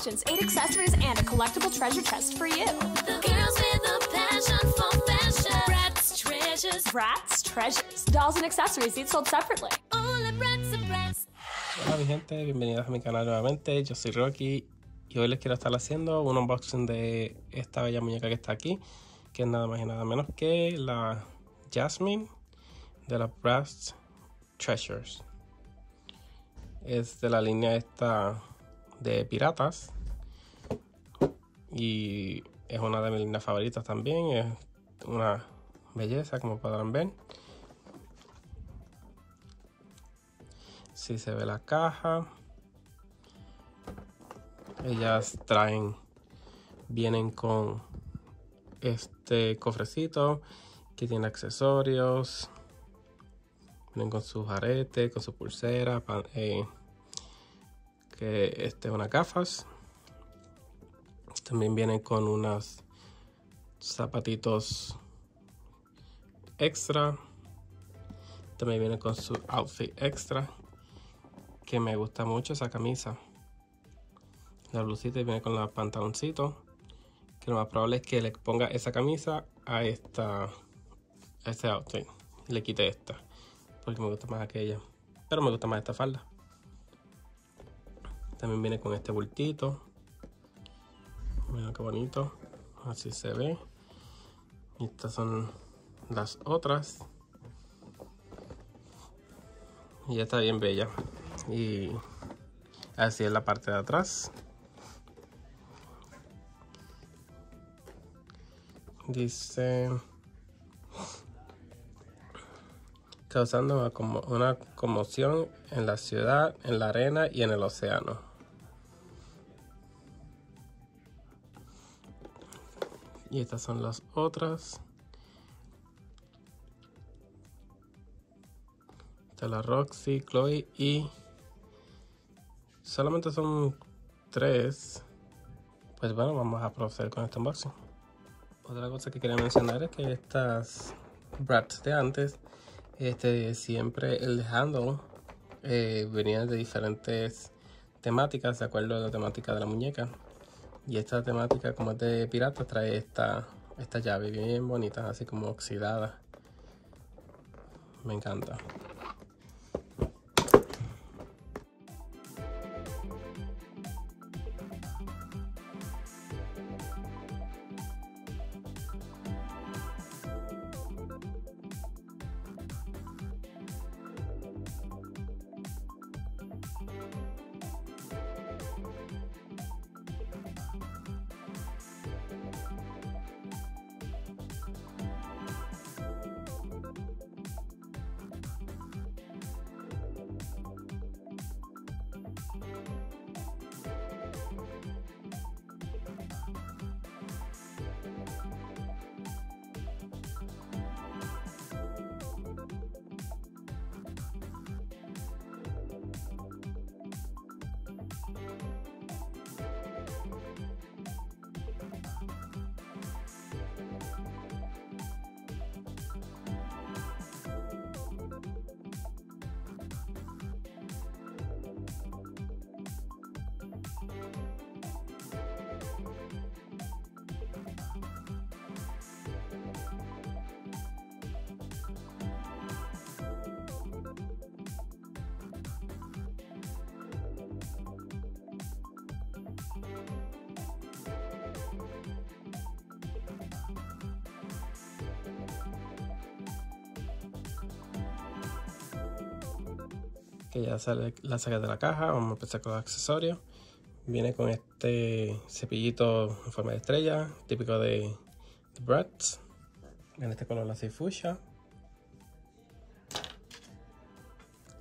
fashions, eight accessories, and a collectible treasure chest for you. The girls with a passion for fashion. Bratz treasures. Bratz Treasures. Dolls and accessories each sold separately. Only Bratz and Bratz. Hola mi gente, bienvenidos a mi canal nuevamente, yo soy Rocky y hoy les quiero estar haciendo un unboxing de esta bella muñeca que está aquí, que es nada más y nada menos que la Jasmine de la Bratz Treasures. Es de la línea esta de piratas y es una de mis líneas favoritas también, es una belleza como podrán ver. Si se ve la caja. Ellas traen, vienen con este cofrecito que tiene accesorios. Vienen con sus aretes, con su pulsera, pa- eh, que este unas gafas. También vienen con unos zapatitos extra. También viene con su outfit extra que me gusta mucho esa camisa. La blusita viene con los pantaloncitos. Que lo más probable es que le ponga esa camisa a esta a este outfit. Le quite esta. Porque me gusta más aquella. Pero me gusta más esta falda. También viene con este bultito. Mira qué bonito. Así se ve. Y estas son las otras. Y ya está bien bella. Y así es la parte de atrás. Dice causando una, conmoción en la ciudad, en la arena y en el océano. Y estas son las otras. Está la Roxy, Chloe y solamente son tres. Pues bueno, vamos a proceder con este unboxing. Otra cosa que quería mencionar es que estas Bratz de antes, este, siempre el handle eh, de diferentes temáticas, de acuerdo a la temática de la muñeca. Y esta temática, como es de pirata, trae esta, esta llave bien bonita, así como oxidada. Me encanta. Que ya sale, la saqué de la caja. Vamos a empezar con los accesorios. Viene con este cepillito en forma de estrella, típico de, de Bratz. En este color así fuchsia.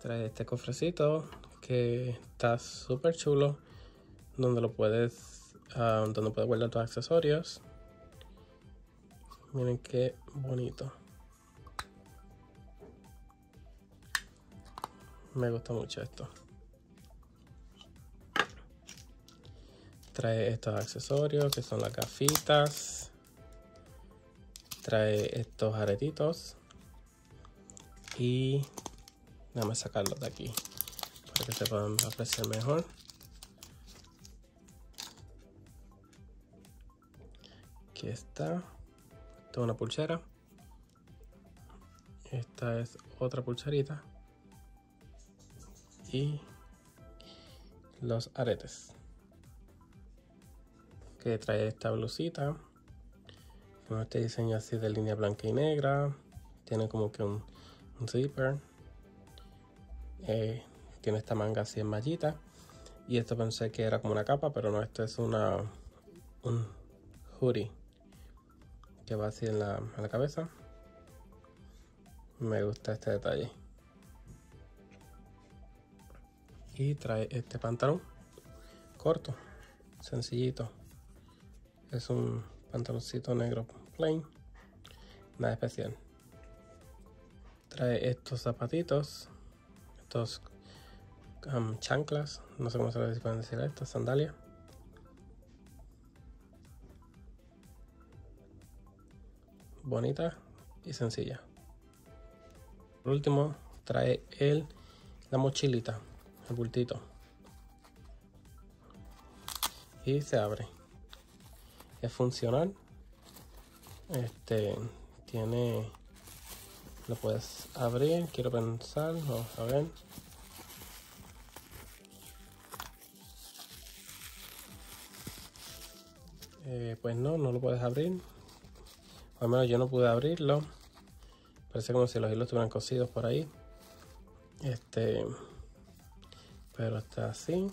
Trae este cofrecito que está súper chulo. Donde lo puedes, ah, donde puedes guardar tus accesorios. Miren qué bonito. Me gusta mucho esto. Trae estos accesorios que son las gafitas. Trae estos aretitos. Y déjame sacarlos de aquí para que se puedan apreciar mejor. Aquí está. Esta es una pulsera. Esta es otra pulserita. Y los aretes. Que trae esta blusita. Con este diseño así de línea blanca y negra. Tiene como que un, un zipper. Eh, tiene esta manga así en mallita. Y esto pensé que era como una capa, pero no, esto es una un hoodie que va así la, en la cabeza. Me gusta este detalle. Y trae este pantalón corto, sencillito. Es un pantaloncito negro plain, nada especial. Trae estos zapatitos, estos um, chanclas, no sé cómo se les pueden decir estas sandalias. Bonita y sencilla. Por último, trae el, la mochilita, el bultito. Y se abre. Es funcional. Este tiene. Lo puedes abrir. Quiero pensar. Vamos a ver. Eh, pues no, no lo puedes abrir. al menos yo no pude abrirlo. Parece como si los hilos estuvieran cosidos por ahí. Este. Pero está así.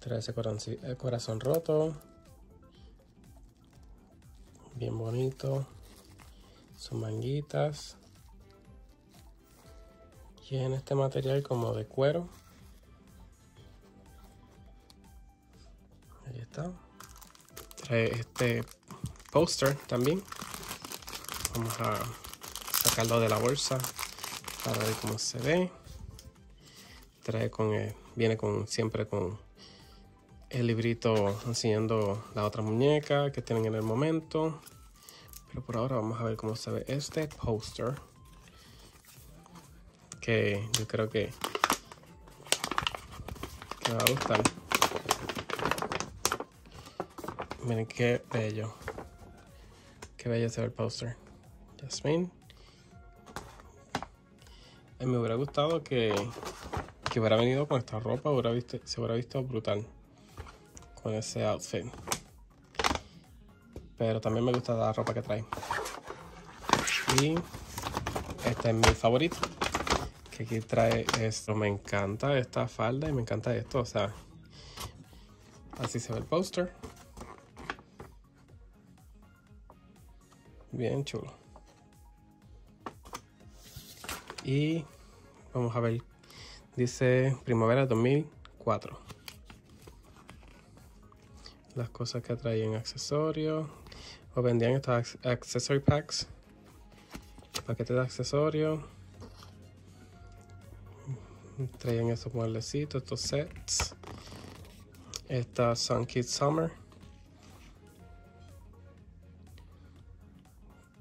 Trae ese corazón, corazón roto. Bien bonito. Son manguitas. Y en este material como de cuero. Ahí está. Trae este póster también. Vamos a sacarlo de la bolsa para ver cómo se ve. Trae con el, viene con siempre con el librito enseñando la otra muñeca que tienen en el momento. Pero por ahora vamos a ver cómo se ve este póster. Que yo creo que, que me va a gustar. Miren qué bello. Qué bello se ve el póster. Jasmine. Me hubiera gustado que, que hubiera venido con esta ropa, hubiera visto, se hubiera visto brutal con ese outfit. Pero también me gusta la ropa que trae. Y este es mi favorito. Que aquí trae esto. Me encanta esta falda y me encanta esto. O sea, así se ve el póster. Bien chulo. Y vamos a ver. Dice primavera 2004. Las cosas que traían accesorios. O vendían estos accessory packs. Paquetes de accesorios. Traían estos mueblecitos, estos sets. Esta Sun Kids Summer.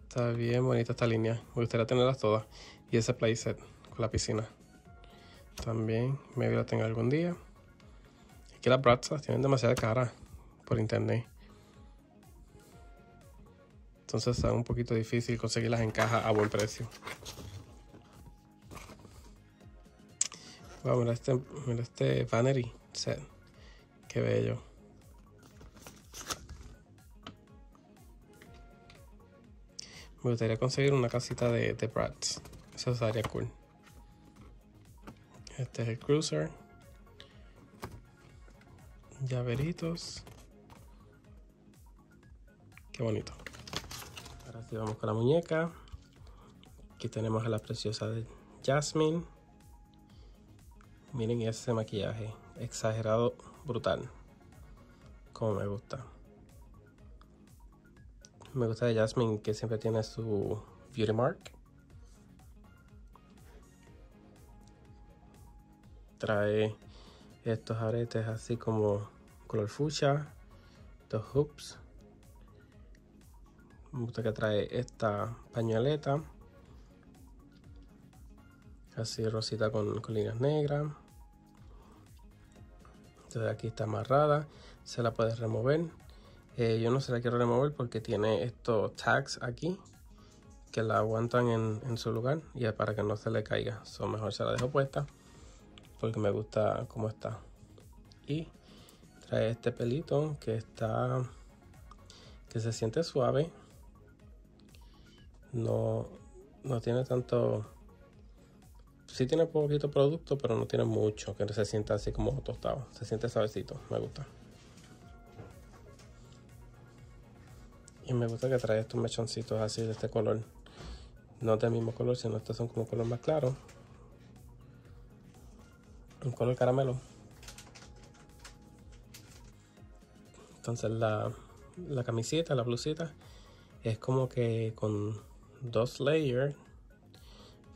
Está bien bonita esta línea. Me gustaría tenerlas todas. Y ese playset con la piscina. También me voy a tener algún día. Aquí las Bratzas tienen demasiada cara por internet. Entonces es un poquito difícil conseguirlas en caja a buen precio. Wow, mira este, mira este vanity set. Qué bello. Me gustaría conseguir una casita de, de Bratz. Eso estaría cool. Este es el cruiser. Llaveritos. Qué bonito. Ahora sí vamos con la muñeca. Aquí tenemos a la preciosa de Jasmine. Miren ese maquillaje. Exagerado, brutal. Como me gusta. Me gusta de Jasmine que siempre tiene su beauty mark. Trae estos aretes así como color fuchsia, dos hoops. Me gusta que trae esta pañoleta. Así rosita con, con líneas negras. Entonces aquí está amarrada. Se la puede remover. Eh, yo no se la quiero remover porque tiene estos tags aquí que la aguantan en, su lugar y es para que no se le caiga. So, mejor se la dejo puesta porque me gusta cómo está. Y trae este pelito que está que se siente suave. No, no tiene tanto. Sí tiene poquito producto, pero no tiene mucho. Que se sienta así como tostado. Se siente suavecito. Me gusta. Y me gusta que trae estos mechoncitos así de este color. No del mismo color, sino estos son como color más claro. Un color caramelo. Entonces la, la camiseta, la blusita, es como que con dos layers.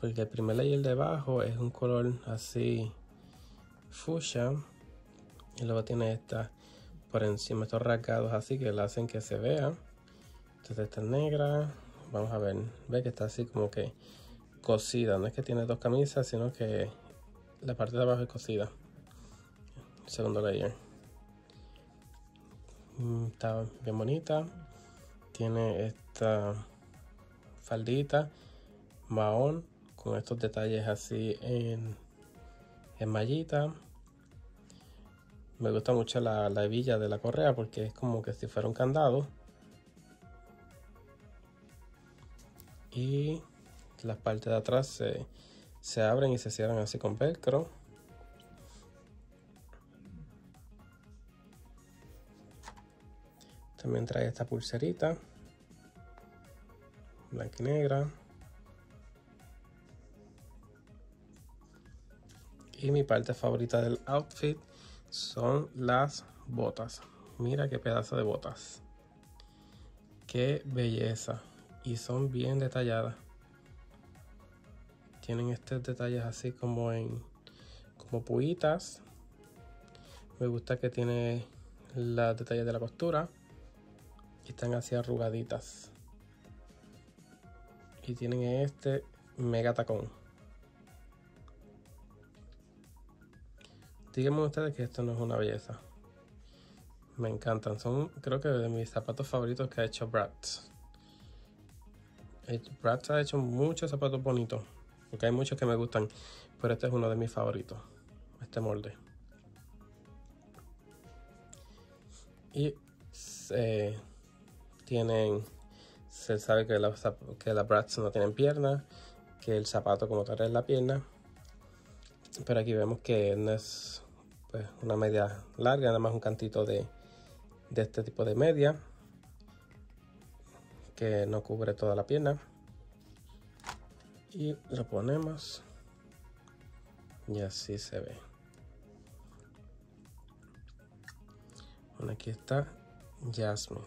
Porque el primer layer de abajo es un color así fuchsia. Y luego tiene esta por encima, estos rasgados así que le hacen que se vea. Entonces esta es negra. Vamos a ver. Ve que está así como que cosida. No es que tiene dos camisas, sino que la parte de abajo es cosida. segundo layer. Mm, está bien bonita. Tiene esta faldita mahón con estos detalles así en, en mallita. Me gusta mucho la, la hebilla de la correa porque es como que si fuera un candado. y las partes de atrás se, se abren y se cierran así con velcro. También trae esta pulserita blanca y negra. Y mi parte favorita del outfit son las botas. Mira qué pedazo de botas. Qué belleza. Y son bien detalladas. Tienen estos detalles así como en como puitas. Me gusta que tiene los detalles de la costura y están así arrugaditas. Y tienen este mega tacón. Díganme ustedes que esto no es una belleza. Me encantan. Son creo que de mis zapatos favoritos que ha hecho Bratz. Brad ha hecho muchos zapatos bonitos. Porque hay muchos que me gustan. Pero este es uno de mis favoritos. Este molde. Y tienen. Se sabe que las Brats no tienen piernas. Que el zapato como tal es la pierna. Pero aquí vemos que no es pues, una media larga, nada más un cantito de, de este tipo de media que no cubre toda la pierna y lo ponemos. Y así se ve. Bueno aquí está Jasmine.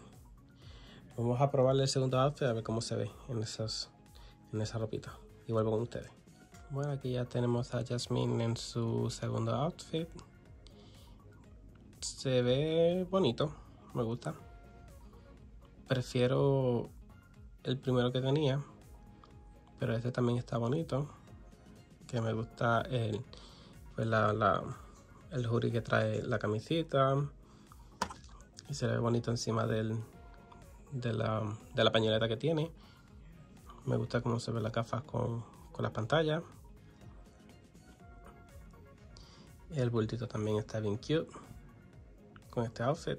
Vamos a probarle el segundo outfit a ver cómo se ve en esas en esa ropita. Y vuelvo con ustedes. Bueno aquí ya tenemos a Jasmine en su segundo outfit. Se ve bonito me gusta. Prefiero el primero que tenía. Pero este también está bonito. Que me gusta el, pues la, el jury que trae la camisita. Y se ve bonito encima del, de, la, de la pañoleta que tiene. Me gusta cómo se ve la gafas con, con la pantalla. El bultito también está bien cute con este outfit.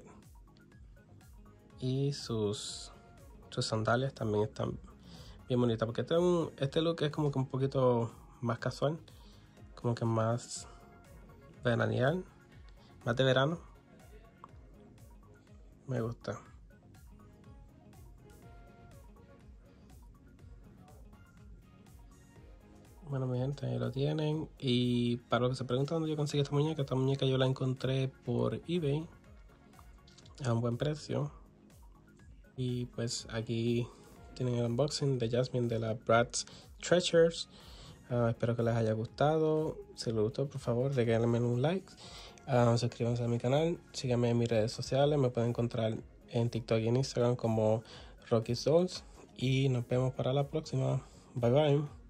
Y sus sus sandalias también están bien bonitas. Porque este, este look es como que un poquito más casual. Como que más veranial. Más de verano. Me gusta. Bueno, mi gente, ahí lo tienen. Y para los que se preguntan dónde yo conseguí esta muñeca, esta muñeca yo la encontré por eBay a un buen precio. Y pues aquí tienen el unboxing de Jasmine de la Bratz Treasures. Ah, espero que les haya gustado. Si les gustó, por favor, regálenme un like. Uh, suscríbanse a mi canal, síganme en mis redes sociales, me pueden encontrar en TikTok y en Instagram como Rocky Souls y nos vemos para la próxima. Bye bye.